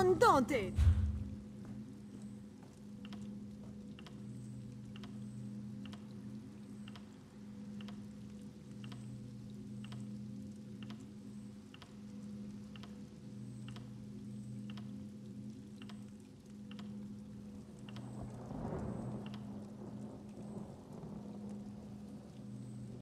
Undaunted!